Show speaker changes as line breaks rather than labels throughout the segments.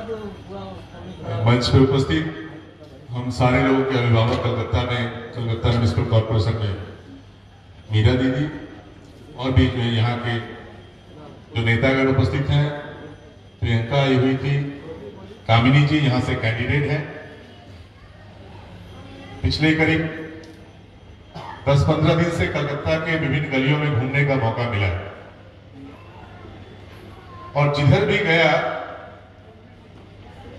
मंच पर उपस्थित हम सारे लोगों के अभिभावक कलकत्ता में, कलकत्ता म्यूनिसिपल कॉरपोरेशन में, मीरा दीदी और भी जो यहाँ के जो नेतागण उपस्थित हैं, प्रियंका आई हुई थी, कामिनी जी यहाँ से कैंडिडेट हैं। पिछले करीब 10-15 दिन से कलकत्ता के विभिन्न गलियों में घूमने का मौका मिला। और जिधर भी गया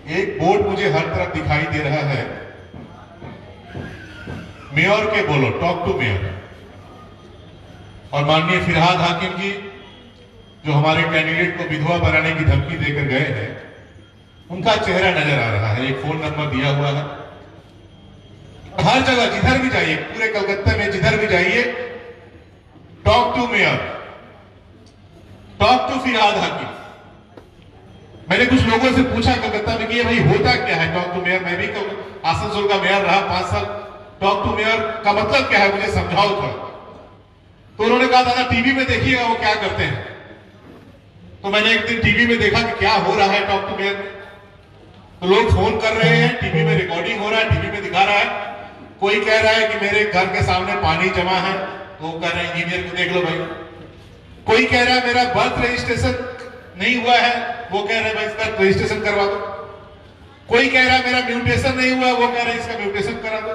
एक बोर्ड मुझे हर तरफ़ दिखाई दे रहा है। मेयर के बोलो टॉक टू मेयर और माननीय फिरहाद हाकिम जी, जो हमारे कैंडिडेट को विधवा बनाने की धमकी देकर गए हैं, उनका चेहरा नज़र आ रहा है। एक फ़ोन नंबर दिया हुआ है। हर जगह जिधर भी जाइए, पूरे कलकत्ता में जिधर भी जाइए talk to mayor talk to Firhad Hakim. मैंने कुछ लोगों से पूछा, कलकत्ता में कि ये भाई होता क्या है? टॉक टू मेयर मैं भी आसनसोल का मेयर रहा पाँच साल। टॉक टू मेयर का मतलब क्या है? मुझे समझाओ थोड़ा। तो उन्होंने कहा, दादा टीवी में देखिएगा वो क्या करते हैं। तो मैंने एक दिन टीवी में देखा कि क्या हो रहा है टॉक टू मेयर तो लोग फ़ोन कर रहे हैं टीवी में रिकॉर्डिंग हो रहा है टीवी में दिखा रहा है। कोई कह रहा है कि मेरे घर के सामने पानी जमा है तो वो कह रहे हैं इंजीनियर को देख लो भाई। कोई कह रहा है, मेरा बर्थ रजिस्ट्रेशन नहीं हुआ है, वो कह रहे भाई इसका रजिस्ट्रेशन करवा दो। कोई कह रहा है, मेरा म्यूटेशन नहीं हुआ, वो कह रहे इसका म्यूटेशन करा दो।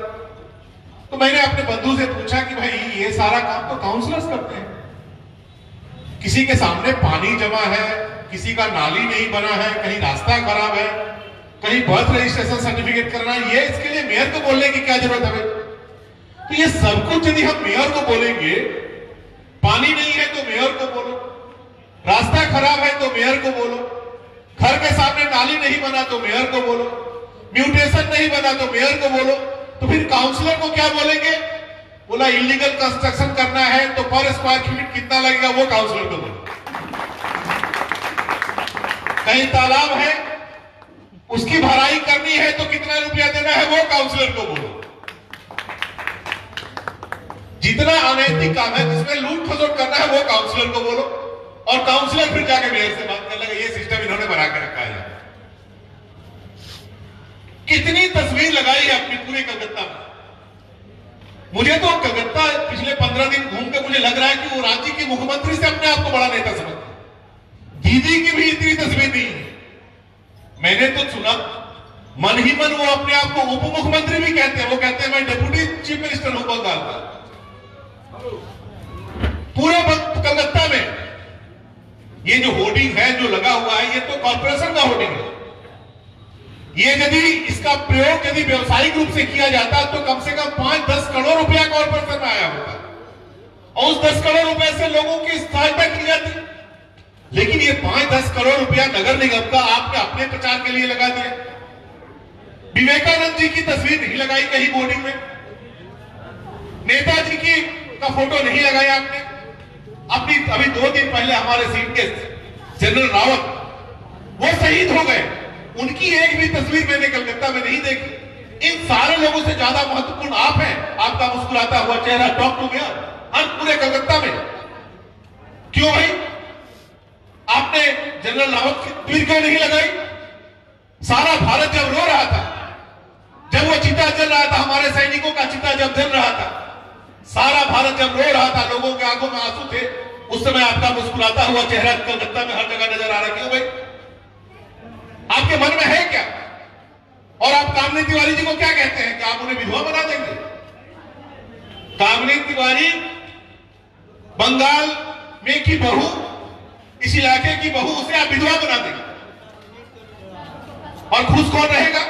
तो मैंने अपने बंधु से पूछा कि, भाई, ये सारा काम तो काउंसलर्स करते हैं। किसी के सामने पानी जमा है, किसी का नाली नहीं बना है, कहीं रास्ता खराब है, कहीं बर्थ रजिस्ट्रेशन सर्टिफिकेट करना है, ये इसके लिए मेयर को बोलने की क्या ज़रूरत है तो ये सब कुछ यदि हम मेयर को बोलेंगे, पानी नहीं है तो मेयर को बोलो। रास्ता खराब है तो मेयर को बोलो। घर के सामने नाली नहीं बना तो मेयर को बोलो। म्यूटेशन नहीं बना तो मेयर को बोलो। तो फिर काउंसलर को क्या बोलेंगे? बोला इलीगल कंस्ट्रक्शन करना है तो पर स्क्वायर फीट कितना लगेगा? वो काउंसलर को बोलो। कहीं तालाब है, उसकी भराई करनी है तो कितना रुपया देना है, वो काउंसलर को बोलो। जितना अनैतिक काम है जिसमें लूट खसोट करना है, वो काउंसलर को बोलो। और काउंसलर फिर जाके मेयर से बात करने लगा, ये सिस्टम इन्होंने बना के रखा है। कितनी तस्वीर लगाई है अपनी पूरे कलकत्ता में? मुझे तो कलकत्ता पिछले पंद्रह दिन घूम के मुझे लग रहा है कि वो राज्य की मुख्यमंत्री से अपने आप को बड़ा नेता समझते दीदी की भी इतनी तस्वीर नहीं है। मैंने तो सुना, मन ही मन वो अपने आप को उप मुख्यमंत्री भी कहते हैं। वो कहते हैं, मैं डेप्यूटी चीफ मिनिस्टर हूँ बंगाल का। पूरे कलकत्ता में ये जो होर्डिंग है, जो लगा हुआ है, ये तो कॉर्पोरेशन का होर्डिंग है। ये यदि इसका प्रयोग यदि व्यवसायिक रूप से किया जाता तो कम से कम पाँच, दस करोड़ रुपया कॉर्पोरेशन में आया होता। और उस दस करोड़ रुपए से लोगों की सहायता की जाती। लेकिन ये पाँच, दस करोड़ रुपया नगर निगम का आपने अपने प्रचार के लिए लगा दिया। विवेकानंद जी की तस्वीर नहीं लगाई कहीं बोर्डिंग में। नेताजी की का फ़ोटो नहीं लगाया आपने। अपनी अभी दो दिन पहले हमारे सीट के जनरल रावत, वो शहीद हो गए। उनकी एक भी तस्वीर मैंने कलकत्ता में नहीं देखी। इन सारे लोगों से ज़्यादा महत्वपूर्ण आप हैं। आपका मुस्कुराता हुआ चेहरा टॉप टू गया हर पूरे कलकत्ता में। क्यों भाई? आपने जनरल रावत की तस्वीर क्यों नहीं लगाई? सारा भारत जब रो रहा था, जब वो चिता जल रहा था, हमारे सैनिकों का चिता जब जल रहा था सारा भारत जब रो रहा था, लोगों के आँखों में आँसू थे, उस समय आपका मुस्कुराता हुआ चेहरा कलकत्ता में हर जगह नज़र आ रहा क्यों भाई? आपके मन में है क्या? और आप कामनी तिवारी जी को क्या कहते हैं कि आप उन्हें विधवा बना देंगे? कामनी तिवारी, बंगाल में की बहू, इस इलाके की बहू, उसे आप विधवा बना देंगे। और खुश कौन रहेगा?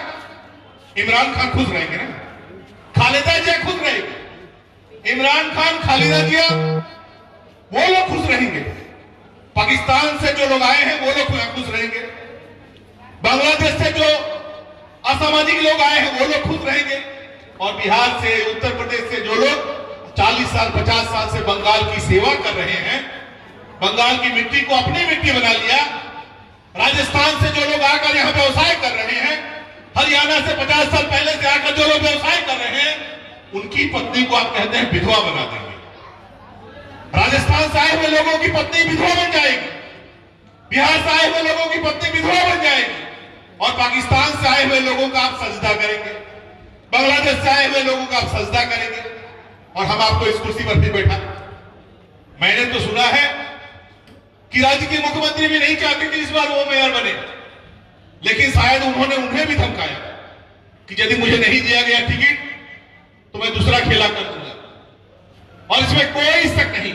इमरान खान खुश रहेंगे ना? खालिदा जिया खुश रहेगी। इमरान खान खालिदा जिया वो लोग खुश रहेंगे। पाकिस्तान से जो लोग आए हैं, वो लोग खुश रहेंगे। बांग्लादेश से जो असामाजिक लोग आए हैं, वो लोग खुश रहेंगे। और बिहार से, उत्तर प्रदेश से जो लोग 40 साल 50 साल से बंगाल की सेवा कर रहे हैं, बंगाल की मिट्टी को अपनी मिट्टी बना लिया, राजस्थान से जो लोग आकर यहाँ व्यवसाय कर रहे हैं, हरियाणा से 50 साल पहले से आकर जो लोग व्यवसाय कर रहे हैं उनकी पत्नी को आप कहते हैं विधवा बना देंगे। राजस्थान से आए हुए लोगों की पत्नी विधवा बन जाएगी। बिहार से आए हुए लोगों की पत्नी विधवा बन जाएगी। और पाकिस्तान से आए हुए लोगों का आप सजदा करेंगे। बांग्लादेश से आए हुए लोगों का आप सजदा करेंगे। और हम आपको इस कुर्सी पर भी बैठा। मैंने तो सुना है कि राज्य के मुख्यमंत्री भी नहीं चाहते कि इस बार वो मेयर बने। लेकिन शायद उन्होंने उन्हें भी धमकाया कि यदि मुझे नहीं दिया गया टिकट तो मैं दूसरा खेला कर दूँगा। और इसमें कोई शक नहीं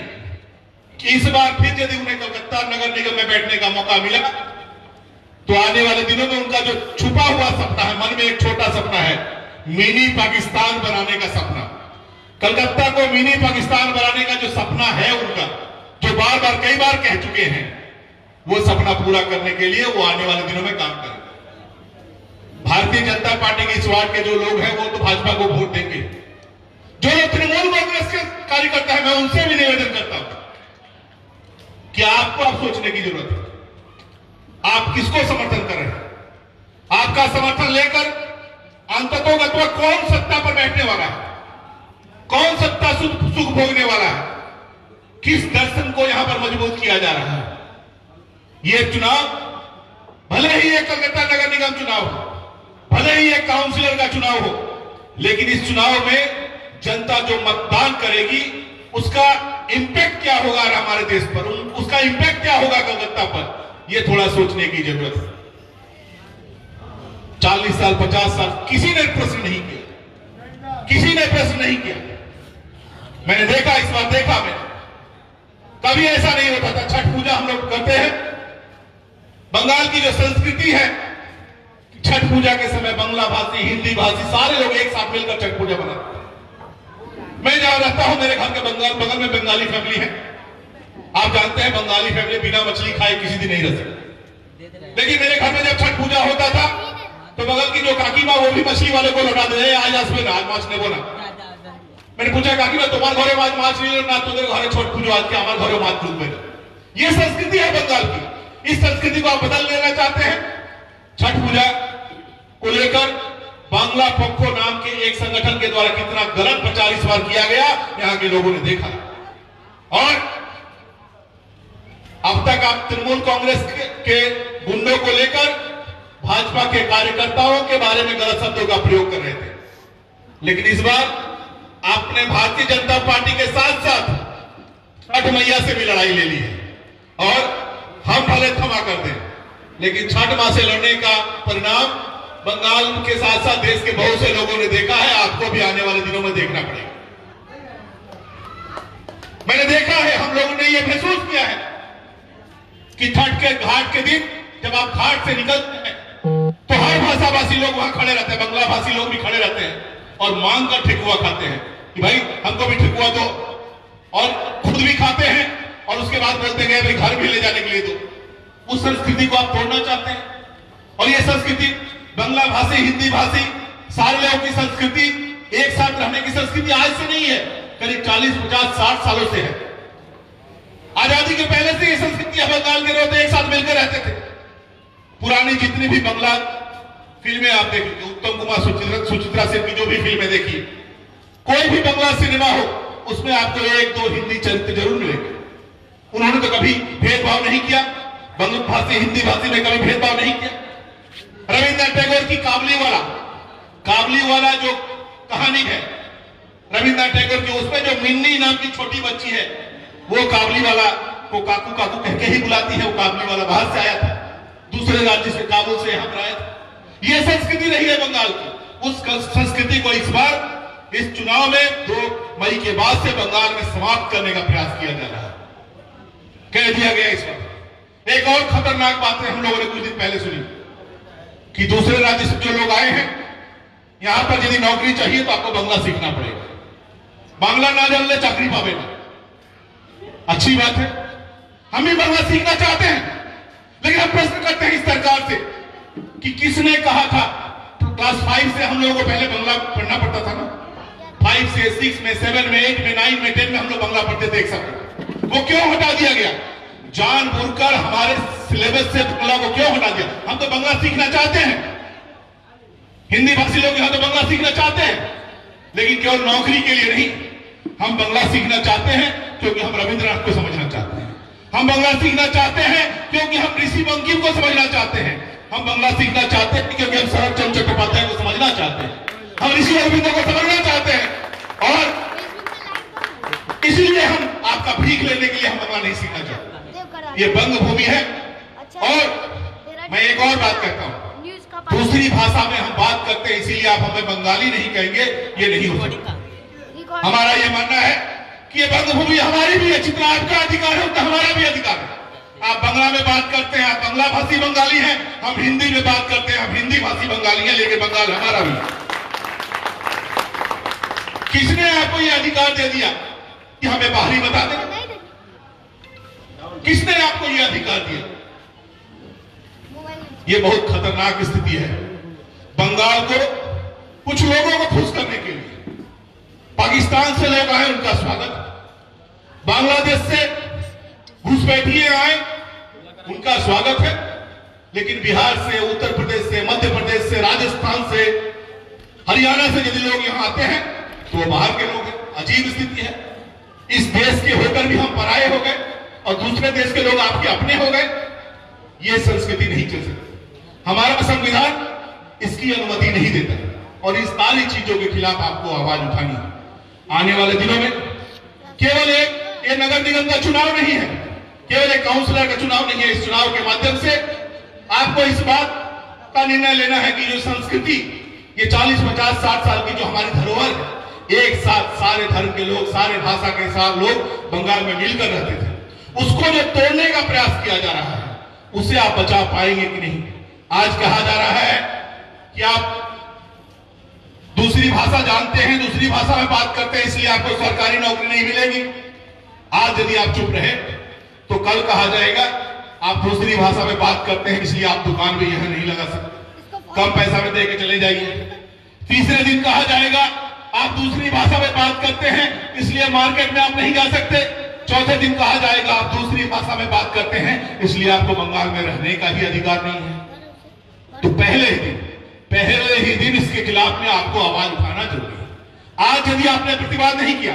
कि इस बार फिर यदि उन्हें कलकत्ता नगर निगम में बैठने का मौका मिला तो आने वाले दिनों में उनका जो छुपा हुआ सपना है, मन में एक छोटा सपना है, मिनी पाकिस्तान बनाने का सपना। कलकत्ता को मिनी पाकिस्तान बनाने का जो सपना है उनका, जो बार बार कई बार कह चुके हैं, वो सपना पूरा करने के लिए वो आने वाले दिनों में काम करेंगे। भारतीय जनता पार्टी के इस वार्ड के जो लोग हैं, वो तो भाजपा को वोट देंगे। जो लोग तृणमूल कांग्रेस के कार्यकर्ता है, मैं उनसे भी निवेदन करता हूँ कि आपको आप सोचने की ज़रूरत है। आप किसको समर्थन कर रहे हैं? आपका समर्थन लेकर अंततोगत्वा कौन सत्ता पर बैठने वाला है? कौन सत्ता सुख सुख भोगने वाला है? किस दर्शन को यहाँ पर मज़बूत किया जा रहा है? यह चुनाव, भले ही एक कलकत्ता नगर निगम चुनाव हो, भले ही एक काउंसिलर का चुनाव हो, लेकिन इस चुनाव में जनता जो मतदान करेगी, उसका इंपैक्ट क्या होगा हमारे देश पर? उसका इंपैक्ट क्या होगा कलकत्ता पर? यह थोड़ा सोचने की ज़रूरत है। चालीस साल, पचास साल, किसी ने प्रश्न नहीं किया। किसी ने प्रश्न नहीं किया। मैंने देखा, इस बार देखा मैंने। कभी ऐसा नहीं होता था। छठ पूजा हम लोग करते हैं। बंगाल की जो संस्कृति है, छठ पूजा के समय बंगला भाषी, हिंदी भाषी, सारे लोग एक साथ मिलकर छठ पूजा मनाते हैं। मैं जहाँ रहता हूँ, मेरे घर के बंगाल बगल में बंगाली फैमिली है। आप जानते हैं, बंगाली फैमिली बिना मछली खाए किसी दिन नहीं रह सकते। लेकिन मेरे घर में जब छठ पूजा होता था तो बगल की जो काकी माँ, वो भी मछली वाले को लौटा दे आज आज में आज माच ने बोला। मैंने पूछा, काकी, मैं तुम्हारे घरे माछ माच नहीं ना तुम्हारे घरे छठ पूजा, आज के हमारे घरे माछ दूध में ये संस्कृति है बंगाल की। इस संस्कृति को आप बदल लेना चाहते हैं। छठ पूजा को लेकर बांग्ला पक्को नाम के एक संगठन के द्वारा कितना गलत प्रचार इस बार किया गया यहाँ के लोगों ने देखा। और अब तक आप तृणमूल कांग्रेस के, गुंडों को लेकर भाजपा के कार्यकर्ताओं के बारे में गलत शब्दों का प्रयोग कर रहे थे। लेकिन इस बार आपने भारतीय जनता पार्टी के साथ साथ छठ मैया से भी लड़ाई ले ली है। और हम भले क्षमा कर दें लेकिन छठ माह से लड़ने का परिणाम बंगाल के साथ साथ देश के बहुत से लोगों ने देखा है, आपको भी आने वाले दिनों में देखना पड़ेगा। मैंने देखा है, हम लोगों ने यह महसूस किया है कि छठ के घाट के दिन जब आप घाट से निकलते हैं तो हर भाषा भाषी लोग वहाँ खड़े रहते हैं, बंगला भाषी लोग भी खड़े रहते हैं और मांग कर ठेकुआ खाते हैं कि भाई, हमको भी ठेकुआ दो और खुद भी खाते हैं और उसके बाद बोलते गए भाई, घर भी ले जाने के लिए दो। उस संस्कृति को आप तोड़ना चाहते हैं? और ये संस्कृति बंगला भाषी, हिंदी भाषी, सारे लोगों की संस्कृति एक साथ रहने की संस्कृति आज से नहीं है, करीब चालीस, पचास, साठ सालों से है। आज़ादी के पहले से ये संस्कृति बंगाल के लोग एक साथ मिलकर रहते थे। पुरानी जितनी भी बंगला फ़िल्में आप देखिए उत्तम कुमार सुचित्रा सुचित्रा सेन की जो भी फ़िल्में देखी, कोई भी बंगला सिनेमा हो, उसमें आपको एक, दो हिंदी चरित्र ज़रूर मिलेंगे। उन्होंने तो कभी भेदभाव नहीं किया, बंगला भाषी, हिंदी भाषी में कभी भेदभाव नहीं किया। रविन्द्रनाथ टैगोर की काबली वाला काबली वाला जो कहानी है, रविंद्र टैगोर की, उसमें जो मिन्नी नाम की छोटी बच्ची है, वो काबली वाला को काकू काकू कह के ही बुलाती है, वो काबली वाला बाहर से आया था, दूसरे राज्य से, काबुल से हम आए थे। ये संस्कृति रही है बंगाल की। उस संस्कृति को इस बार, इस चुनाव में दो मई के बाद से बंगाल में समाप्त करने का प्रयास किया जा रहा है। कह दिया गया इस बार। एक और खतरनाक बात है हम लोगों ने कुछ दिन पहले सुनी। कि दूसरे राज्य से जो लोग आए हैं, यहाँ पर यदि नौकरी चाहिए तो आपको बंगला सीखना पड़ेगा। बांग्ला ना जानले चाकरी पावे ना। अच्छी बात है। हम भी बंगला सीखना चाहते हैं, लेकिन हम प्रश्न करते हैं इस सरकार से कि किसने कहा था तो क्लास फाइव से हम लोगों को पहले बंगला पढ़ना पड़ता था ना। फाइव से सिक्स में सेवन में एट में नाइन में टेन में हम लोग बंगला पढ़ते थे एक साथ। वो क्यों हटा दिया गया? जान बुरकर हमारे सिलेबस से बंगला को क्यों हटा दिया? हम तो बंगला सीखना चाहते हैं। हिंदी भाषी लोग यहाँ तो बंगला सीखना चाहते हैं। लेकिन केवल नौकरी के लिए नहीं, हम बंगला सीखना चाहते हैं क्योंकि हम रविंद्रनाथ को समझना चाहते हैं। हम बंगला सीखना चाहते हैं क्योंकि हम ऋषि बंकिम को समझना चाहते हैं। हम बंगला सीखना चाहते हैं क्योंकि हम शरद चंद्र चट्टोपाध्याय को समझना चाहते हैं। हम ऋषि अरविंदो को समझना चाहते हैं। और इसलिए हम आपका भीख लेने के लिए हम बंगला नहीं सीखना चाहते। ये बंग भूमि है और मैं एक और बात कहता हूँ। दूसरी भाषा में हम बात करते हैं इसीलिए आप हमें बंगाली नहीं कहेंगे ये नहीं हो सकता हमारा ये मानना है कि ये बंग भूमि हमारी भी है जितना आपका अधिकार है उतना हमारा भी अधिकार है। आप बंगला में बात करते हैं आप बंगला भाषी बंगाली हैं हम हिंदी में बात करते हैं हम हिंदी भाषी बंगाली हैं लेकिन बंगाल हमारा भी है। किसने आपको ये अधिकार दे दिया कि हमें बाहरी बता दें? किसने आपको यह अधिकार दिया? ये बहुत खतरनाक स्थिति है। बंगाल को कुछ लोगों को खुश करने के लिए, पाकिस्तान से लोग आए उनका स्वागत। बांग्लादेश से घुसपैठिए आए, उनका स्वागत है। लेकिन बिहार से, उत्तर प्रदेश से, मध्य प्रदेश से, राजस्थान से, हरियाणा से यदि लोग यहाँ आते हैं तो बाहर के लोग हैं। अजीब स्थिति है। इस देश के होकर भी हम पराये हो गए। और दूसरे देश के लोग आपके अपने हो गए, ये संस्कृति नहीं चल सकती। हमारा संविधान इसकी अनुमति नहीं देता। और इस सारी चीज़ों के खिलाफ आपको आवाज़ उठानी है। आने वाले दिनों में केवल एक ये नगर निगम का चुनाव नहीं है। केवल एक काउंसिलर का चुनाव नहीं है। इस चुनाव के माध्यम से आपको इस बात का निर्णय लेना है कि जो संस्कृति, ये 40 50 60 साल की जो हमारी धरोहर है, एक साथ सारे धर्म के लोग, सारे भाषा के साथ लोग बंगाल में मिलकर रहते थे। उसको जो तोड़ने का प्रयास किया जा रहा है, उसे आप बचा पाएँगे कि नहीं? आज कहा जा रहा है कि आप दूसरी भाषा जानते हैं, दूसरी भाषा में बात करते हैं, इसलिए आपको सरकारी नौकरी नहीं मिलेगी। आज यदि आप चुप रहे तो कल कहा जाएगा, आप दूसरी भाषा में बात करते हैं, इसलिए आप दुकान भी यहाँ नहीं लगा सकते। कम पैसा में दे के चले जाइए। तीसरे दिन कहा जाएगा, आप दूसरी भाषा में बात करते हैं, इसलिए मार्केट में आप नहीं जा सकते। चौथे दिन कहा जाएगा, आप दूसरी भाषा में बात करते हैं, इसलिए आपको बंगाल में रहने का ही अधिकार नहीं है। तो पहले ही दिन, पहले ही दिन इसके खिलाफ में आपको आवाज़ उठाना ज़रूरी है। आज यदि आपने प्रतिवाद नहीं किया,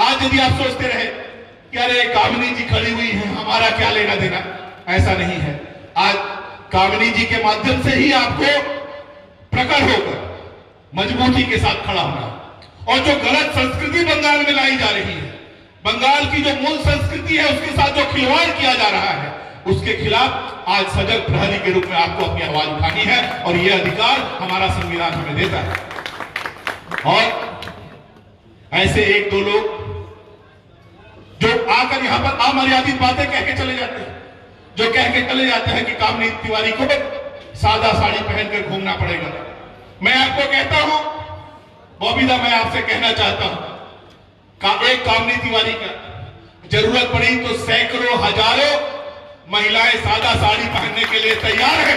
आज यदि आप सोचते रहे कि अरे कामिनी जी खड़ी हुई है, हमारा क्या लेना देना? ऐसा नहीं है। आज कामिनी जी के माध्यम से ही आपको प्रकट होकर मजबूती के साथ खड़ा होना। और जो गलत संस्कृति बंगाल में लाई जा रही है बंगाल की जो मूल संस्कृति है, उसके साथ जो खिलवाड़ किया जा रहा है, उसके खिलाफ आज सजग प्रहरी के रूप में आपको अपनी आवाज़ उठानी है और यह अधिकार हमारा संविधान हमें देता है। और ऐसे एक दो लोग जो आकर यहाँ पर अमर्यादित बातें कह के चले जाते हैं, जो कह के चले जाते हैं कि कामनी तिवारी को सादा साड़ी पहनकर घूमना पड़ेगा। मैं आपको कहता हूँ, बॉबीदा, मैं आपसे कहना चाहता हूँ का एक कामनी तिवारी का। ज़रूरत पड़ी तो सैकड़ों, हज़ारों महिलाएँ सादा साड़ी पहनने के लिए तैयार है,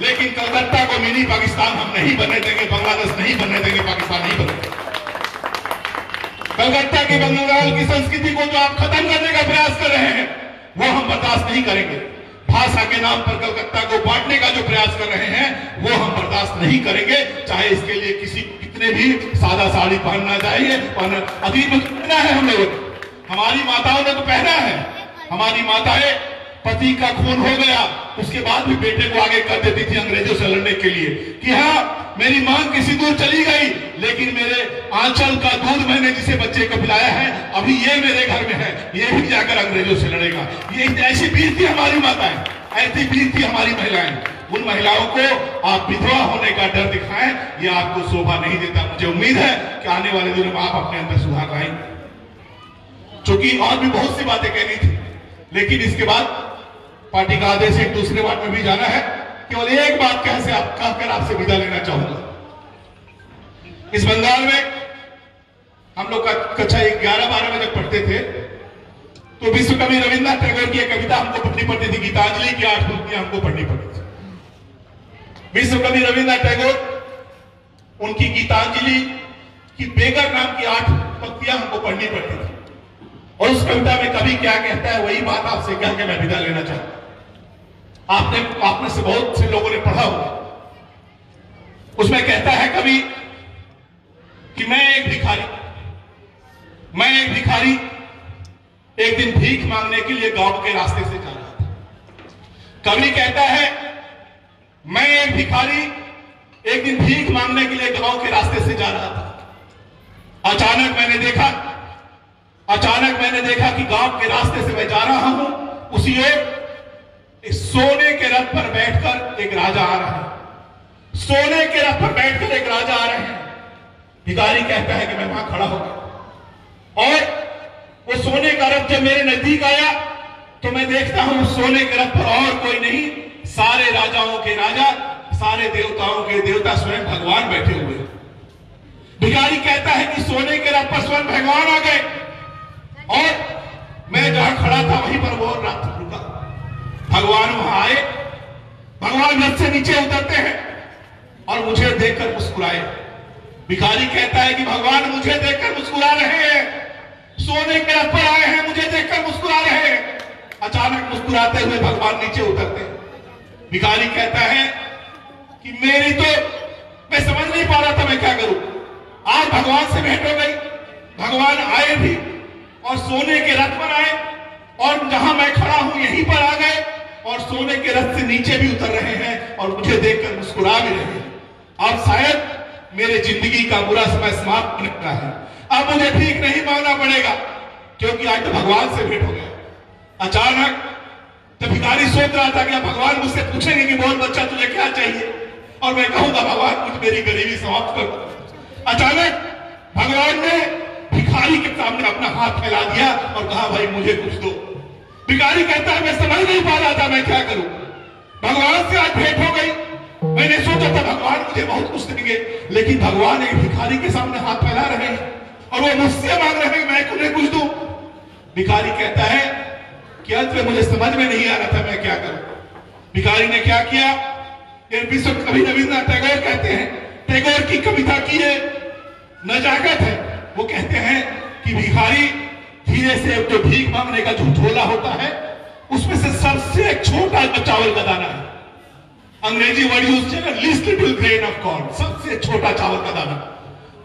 लेकिन कलकत्ता को मिनी पाकिस्तान हम नहीं बनने देंगे, बांग्लादेश नहीं बनने देंगे, पाकिस्तान नहीं बनने कलकत्ता के बंगाल की संस्कृति को जो आप खत्म करने का प्रयास कर रहे हैं, वो हम बर्दाश्त नहीं करेंगे। भाषा के नाम पर कलकत्ता को बांटने का जो प्रयास कर रहे हैं, वो हम बर्दाश्त नहीं करेंगे। चाहे इसके लिए किसी, कितने भी सादा साड़ी पहनना चाहिए पहनना अभी पहना है हम लोगों हमारी माताओं ने तो पहना है। हमारी माताएँ पति का खून हो गया। उसके बाद भी बेटे को आगे कर देती थी अंग्रेज़ों से लड़ने के लिए। कि हाँ मेरी माँ किसी दूर चली गई, लेकिन मेरे आंचल का दूध मैंने जिसे बच्चे को पिलाया है, अभी ये मेरे घर में है। ये भी जाकर अंग्रेज़ों से लड़ेगा। ये ऐसी बीर थी हमारी माताएँ ऐसी बीर थी हमारी महिलाएँ। उन महिलाओं को आप विधवा होने का डर दिखाएँ, ये आपको शोभा नहीं देता। मुझे उम्मीद है कि आने वाले दिनों में आप अपने अंदर सुधार लाएँगे। क्योंकि और भी बहुत सी बातें कहनी थी, लेकिन इसके बाद पार्टी का आदेश एक दूसरे वार्ड में भी जाना है। केवल एक बात कह से आप कहकर आपसे विदा लेना चाहूँगा। इस बंगाल में हम लोग कक्षा ग्यारह बारह में जब पढ़ते थे तो विश्व कवि रविन्द्रनाथ टैगोर की एक कविता हमको पढ़नी पड़ती थी, गीतांजलि की आठ पंक्तियाँ हमको पढ़नी पड़ती थी। विश्व कवि रविन्द्रनाथ टैगोर, उनकी गीतांजलि की बेगर नाम की आठ पंक्तियाँ हमको पढ़नी पड़ती थी। और उस कविता में कवि क्या कहता है, वही बात आपसे कह के मैं विदा लेना चाहता आपने आपने से बहुत से लोगों ने पढ़ा होगा। उसमें कहता है कवि कि मैं एक भिखारी, मैं एक भिखारी एक दिन भीख मांगने के लिए गाँव के रास्ते से जा रहा था। कवि कहता है, मैं एक भिखारी एक दिन भीख मांगने के लिए गाँव के रास्ते से जा रहा था। अचानक मैंने देखा, अचानक मैंने देखा कि गाँव के रास्ते से मैं जा रहा हूँ, उसी एक सोने के रथ पर बैठकर एक राजा आ रहा है। सोने के रथ पर बैठकर एक राजा आ रहे हैं। भिखारी कहता है कि मैं वहाँ खड़ा हो गया और वो सोने का रथ जब मेरे नज़दीक आया तो मैं देखता हूँ सोने के रथ पर और कोई नहीं। सारे राजाओं के राजा, सारे देवताओं के देवता स्वयं भगवान बैठे हुए भिखारी कहता है कि सोने के रथ पर स्वयं भगवान आ गए। और मैं जहाँ खड़ा था, वहीं पर वो रथ भगवान वहाँ आए, भगवान रथ से नीचे उतरते हैं और मुझे देखकर मुस्कुराए। भिखारी कहता है कि भगवान मुझे देखकर मुस्कुरा रहे हैं। सोने के रथ पर आए हैं, मुझे देखकर मुस्कुरा रहे हैं। अचानक मुस्कुराते हुए भगवान नीचे उतरते हैं। भिखारी कहता है कि मेरी तो मैं समझ नहीं पा रहा था मैं क्या करूँ। आज भगवान से भेंट हो गई। भगवान आए भी और सोने के रथ पर आए और जहाँ मैं खड़ा हूँ यहीं पर आ गए। और सोने के रथ से नीचे भी उतर रहे हैं और मुझे देखकर मुस्कुरा भी रहे हैं। अब शायद मेरे ज़िंदगी का बुरा समय समाप्त का है। अब मुझे ठीक नहीं मांगना पड़ेगा, क्योंकि आज तो भगवान से भेंट हो गया। अचानक जब भिखारी सोच रहा था कि भगवान मुझसे पूछेंगे कि बोल बच्चा तुझे क्या चाहिए? और मैं कहूँगा, भगवान, मुझ मेरी गरीबी समाप्त कर अचानक भगवान ने भिखारी के सामने अपना हाथ फैला दिया और कहा, भाई, मुझे कुछ दो। भिखारी कहता है, मैं समझ नहीं पा रहा था, मैं क्या करूँ? भगवान से आज भेंट हो गई। मैंने सोचा था, भगवान मुझे बहुत कुछ देंगे। लेकिन भगवान एक भिखारी के सामने हाथ फैला रहे हैं और वो मुझसे मांग रहे हैं, मैं तुम्हें कुछ दू? भिखारी कहता है, कि अंत में मुझे समझ में नहीं आ रहा था, मैं क्या करूँ? भिखारी ने क्या किया? विश्व कवि रविन्द्रनाथ टैगोर कहते हैं, टैगोर की कविता की है नजाकत है। वो कहते हैं कि भिखारी धीरे से जो भीख मांगने का जो झोला होता है, उसमें से सबसे छोटा चावल का दाना है। अंग्रेज़ी वर्ड यूज़ किया least little grain of corn सबसे छोटा चावल का दाना।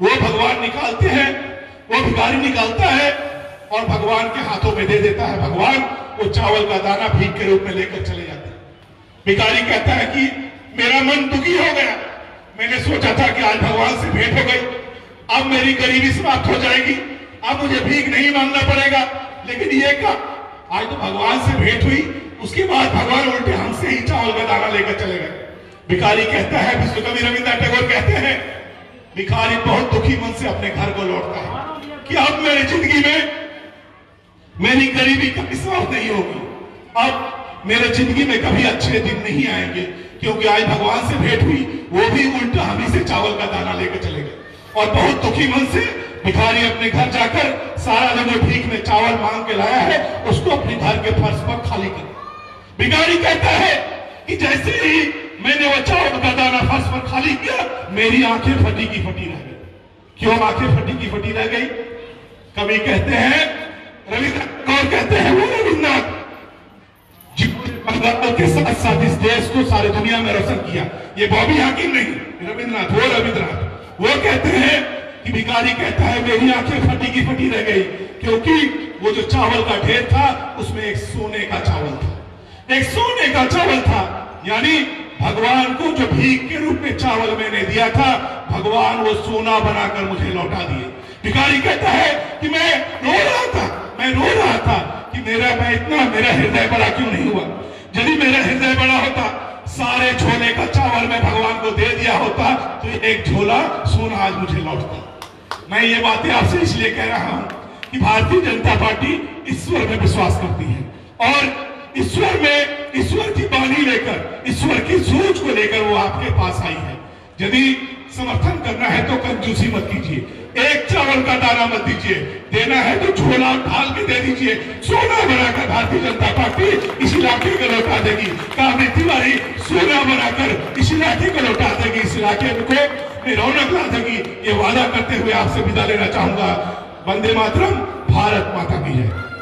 वो भगवान निकालते हैं, वो भिखारी निकालता है और भगवान के हाथों में दे देता है। भगवान वो चावल का दाना भीख के रूप में लेकर चले जाते हैं। भिखारी कहता है कि मेरा मन दुखी हो गया। मैंने सोचा था कि आज भगवान से भेंट हो गई। अब मेरी गरीबी समाप्त हो जाएगी। अब मुझे भीख नहीं मांगना पड़ेगा। लेकिन ये का आज तो भगवान से भेंट हुई, उसके बाद भगवान उल्टे हमसे ही चावल का दाना लेकर चले गए। भिखारी कहता है विश्व कवि रविंद्र टैगोर कहते हैं, भिखारी बहुत दुखी मन से अपने घर को लौटता है कि अब मेरी ज़िंदगी में मेरी गरीबी कभी समाप्त नहीं होगी। अब मेरे ज़िंदगी में कभी अच्छे दिन नहीं आएँगे, क्योंकि आज भगवान से भेंट हुई, वो भी उल्टा हमी से चावल का दाना लेकर चले गए। और बहुत दुखी मन से भिखारी अपने घर जाकर सारा जो भीख में चावल मांग के लाया है, उसको अपने घर के फर्श पर खाली कर भिखारी कहता है कि जैसे ही मैंने वो चावल का दाना फर्श पर खाली किया, मेरी आँखें फटी की फटी रह गई। क्यों आँखें फटी की फटी रह गई? कभी कहते हैं रविन्द्रनाथ कहते हैं, वो रविन्द्रनाथ जिन्होंने के साथ साथ इस देश को सारी दुनिया में रोशन किया, ये बॉबी हाकिम नहीं रविन्द्रनाथ वो रविन्द्रनाथ वो कहते हैं कि भिखारी कहता है, मेरी आँखें फटी की फटी रह गई, क्योंकि वो जो चावल का ढेर था, उसमें एक सोने का चावल था। एक सोने का चावल था, यानी भगवान को जो भीख के रूप में चावल मैंने दिया था, भगवान वो सोना बनाकर मुझे लौटा दिए। भिखारी कहता है कि मैं रो रहा था, मैं रो रहा था कि मेरा, मैं इतना, मेरा हृदय बड़ा क्यों नहीं हुआ? यदि मेरा हृदय बड़ा होता, सारे झोले का चावल मैं भगवान को दे दिया होता तो एक झोला सोना आज मुझे लौटता। मैं ये बातें आपसे इसलिए कह रहा हूँ कि भारतीय जनता पार्टी ईश्वर में विश्वास करती है। और ईश्वर में, ईश्वर की बानी लेकर, ईश्वर की सोच को लेकर वो आपके पास आई है। यदि समर्थन करना है तो कंजूसी मत कीजिए। एक चावल का दाना मत दीजिए। देना है तो झोला ढाल के दे दीजिए। सोना बनाकर भारतीय जनता पार्टी इस इलाके को लौटा देगी। काफ़ी तिवारी, सोना बनाकर इस इलाके को लौटा देगी। इस इलाके को रौनक ला सकी ये वादा करते हुए आपसे विदा लेना चाहूँगा। वंदे मातरम, भारत माता की जय।